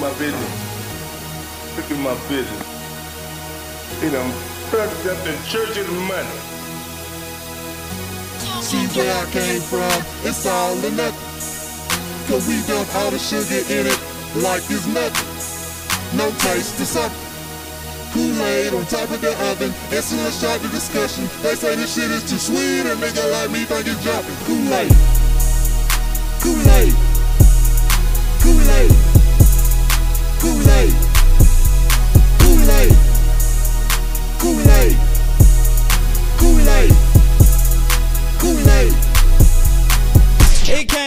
my business. At my business. They done fucked up in church of the money. See where I came from, it's all or nothing. Cause we dump all the sugar in it like it's nothing. No taste to something. Kool-Aid on top of the oven, insulin shot the discussion. They say this shit is too sweet, a nigga like me think it's dropping. Kool-Aid.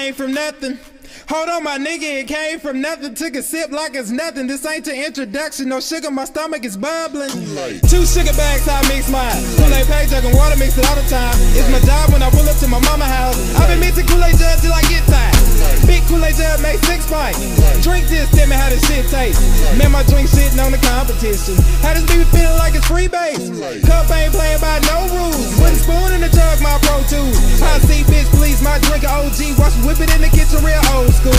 Came from nothing. Hold on, my nigga, it came from nothing. Took a sip like it's nothing. This ain't the introduction. No sugar, my stomach is bubbling. Two sugar bags, I mix mine. Kool-Aid jug and water, mix it all the time. It's my job when I pull up to my mama house. I've been mixing Kool-Aid jug till I get tired. Big Kool-Aid jug make six pints. Drink this, tell me how this shit tastes. Man, my drink sitting on the competition. How this baby feeling like it's free base. Cup ain't playing by no rules. Put a spoon in the jug, my pro tools. I see please, drink a OG. Watch whip it in the kitchen, real old school.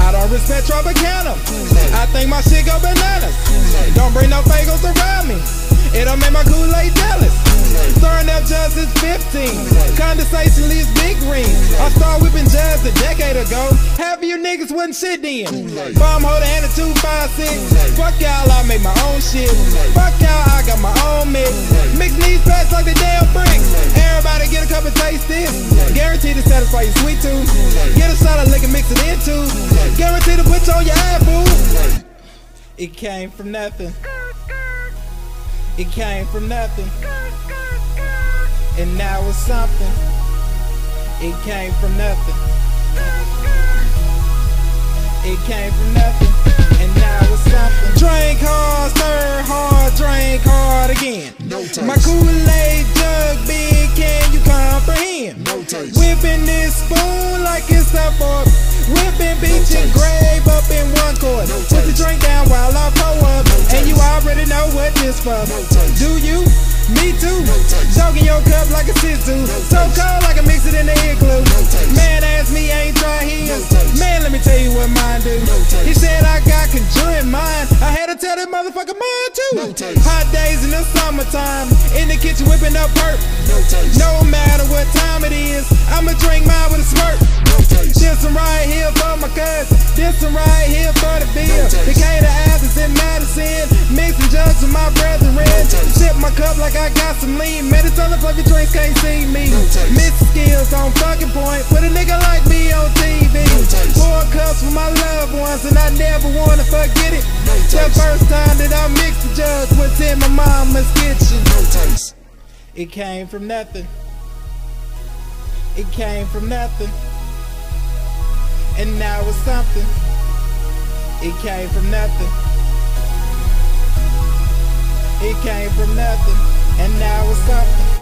I don't respect Tropicana. I think my shit go bananas. Don't bring no fagels around me. It'll make my Kool-Aid jealous. Stirring up just since 15. Condensation leaves big rings. I started whipping jazz a decade ago. Half of you niggas wasn't shit then. Bomb holder and a 256. Fuck y'all, I make my own shit. Fuck y'all, I got my own mix. Mix these packs like the damn bricks. Everybody get a cup and taste this. Guaranteed to satisfy your sweet tooth. Get a shot of liquor, mix it into. Guaranteed to put you on your eye, boo. It came from nothing. It came from nothing. And now it's something. It came from nothing. It came from nothing. And now it's something. Drink hard, stir hard, drink hard again. No. My Kool-Aid this spoon like it's a fork. Whipping beach and grave up in one court. Put the drink down while I pour up. And you already know what this for. Do you? Me too. No your cup like a sizzle. so cold like I mix it in the igloo. Man asked me, ain't try his. Man, let me tell you what mine do. He said I got conjoined mine. I had to tell that motherfucker mine too. Hot days in the summertime. In the kitchen whipping up perp. No matter like I got some. Man, it's all the fluffy drinks can't see me. Miss skills on fucking point. Put a nigga like me on TV. Four cups for my loved ones, and I never wanna forget it. The first time that I mixed the jugs was in my mama's kitchen. It came from nothing. It came from nothing. And now it's something. It came from nothing. It came from nothing. And now it's something.